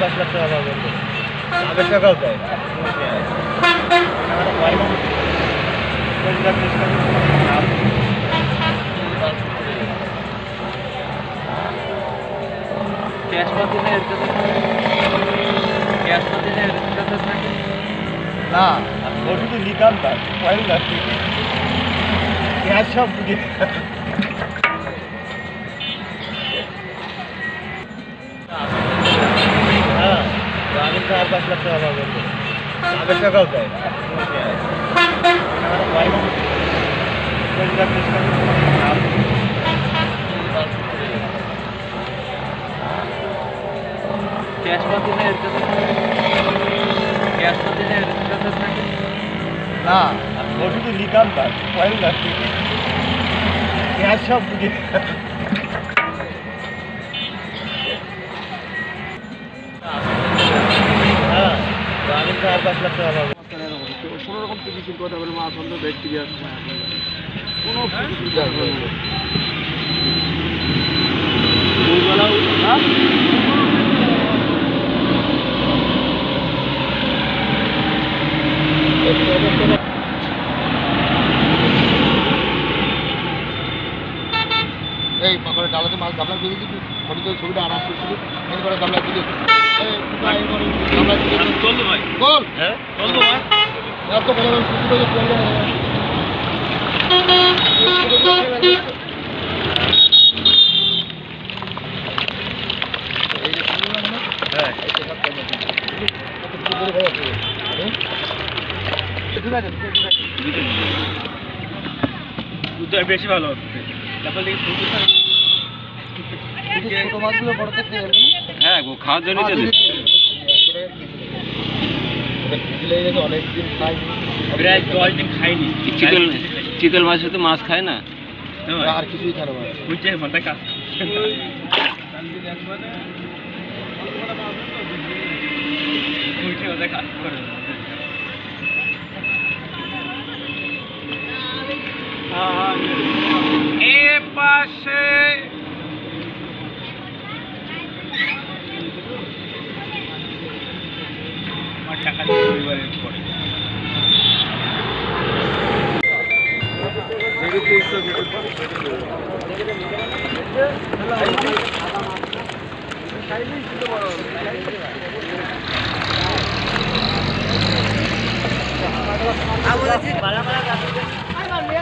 পাঁচ লাখ টাকা পাবেন আগের টাকাও দেয় ক্যাশ পাতি না ক্যাশ পাতি না না ও শুধু নিকাম তার পয়েন্ট লাগছে। ক্যাশ সব চার পাঁচ লাখ টাকা পাবেন আগের টাকাও দেয় ক্যাশ পাতি না এর কাছে ক্যাশ পাতি না পয়েন্ট লাগছে ক্যাশ সব বুঝে চার লাখ কোনো রকম চিকিৎসা কথা বলে বন্ধ ব্যক্তি কোনো এই পাকড়ে ডালাতে মাছ গামলা দিয়ে দিবি ফটো ছবিটা আরাম করছিল এই করে গামলা দিয়ে করে চলতো ভাই। বল। হ্যাঁ ভাই। এত বড় হ্যাঁ। দুধ বেশি ভালো হচ্ছে। তারপর দেখি ছোট মাছগুলো বড় থেকে হ্যাঁ গো খাওয়ার জন্য অনেকদিন খাই প্রায় দশ দিন খাইনি। চিতল চিতল মাছে তো মাছ খায় না? আর কিছুই খারাপ বুঝছে মাথায় কাজ কাজ করে এ পাশে আমার